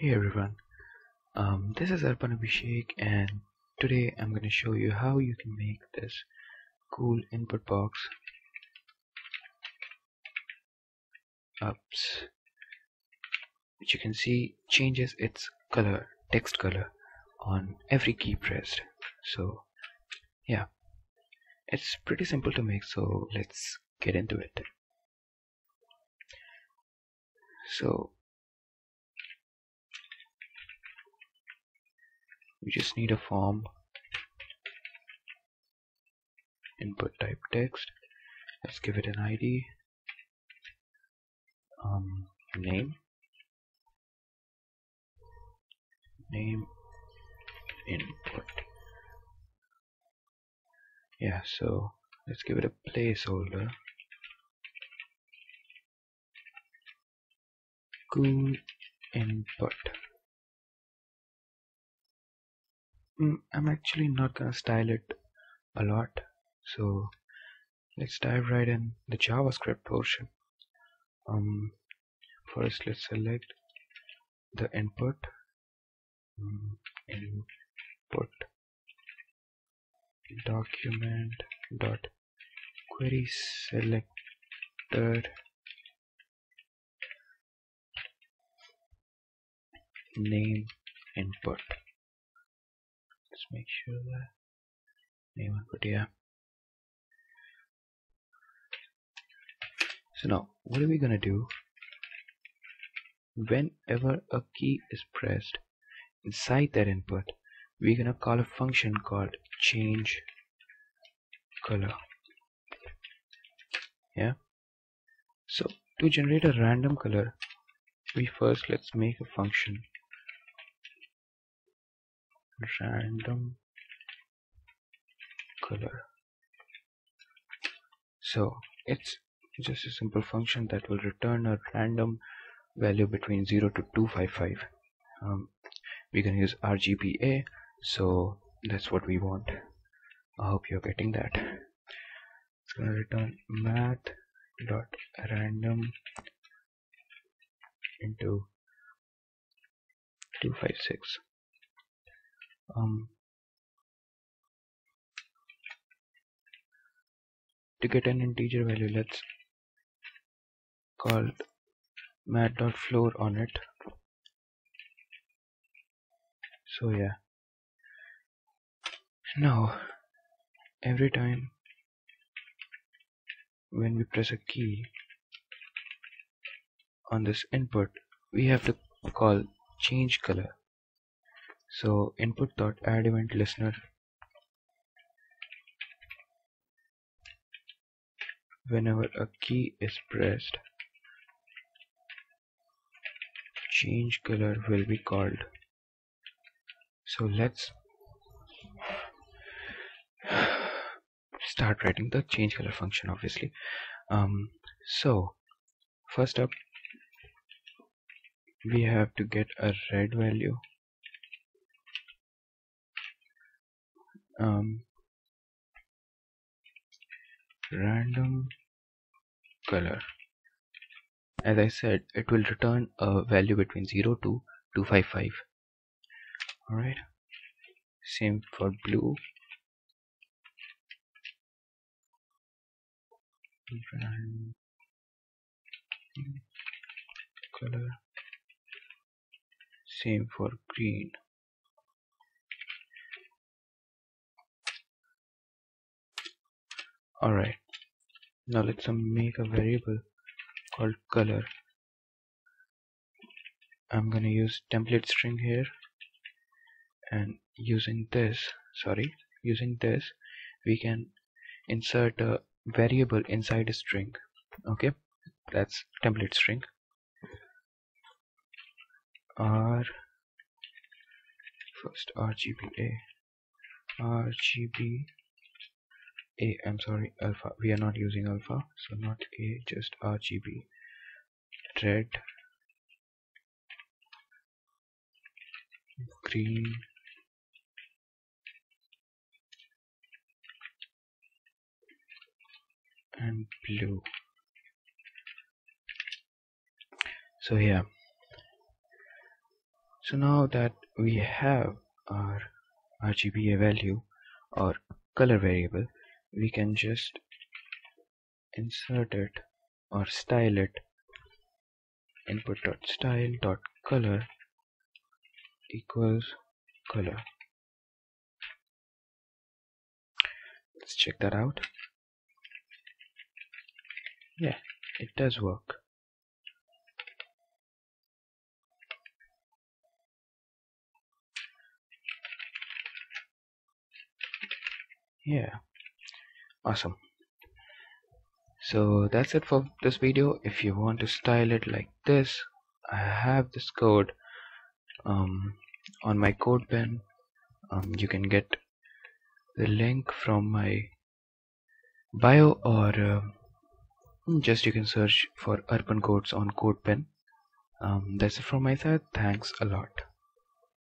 Hey everyone, um, this is Arpan Abhishek and today I'm going to show you how you can make this cool input box ups which you can see changes its color, text color on every key pressed. So yeah, it's pretty simple to make so let's get into it. So we just need a form input type text. Let's give it an id um, name. Name input. Yeah so let's give it a placeholder. Cool input Mm, I'm actually not gonna style it a lot. So let's dive right in the JavaScript portion. Um, first let's select the input. Um, input document dot query selector. Name input let's make sure that name input here. so now what are we gonna do? Whenever a key is pressed inside that input we're gonna call a function called change color. Yeah? So to generate a random color we first let's make a function random color. So it's just a simple function that will return a random value between 0 to 255 um, we can use RGBA so that's what we want. I hope you're getting that. It's gonna return math dot random into 256 um, to get an integer value let's call math.floor on it. So yeah. Now every time when we press a key on this input we have to call change color so input dot add event listener. Whenever a key is pressed change color will be called. So let's start writing the change color function obviously. Um, so first up we have to get a red value um, random color. As I said it will return a value between 0 to 255 alright. Same for blue. Random color. Same for green alright now let's uh, make a variable called color. I'm gonna use template string here. And using this sorry using this we can insert a variable inside a string. Okay? That's template string. R first rgba rgb a i'm sorry alpha. We are not using alpha so not a just rgb red. Green. And blue. So yeah. So now that we have our RGBA value or color variable we can just insert it or style it. input.style.color equals color. Let's check that out. Yeah it does work. Yeah awesome. So that's it for this video. If you want to style it like this I have this code um, on my CodePen um, you can get the link from my bio or uh, just you can search for Arpan Codes on CodePen um, that's it from my side. Thanks a lot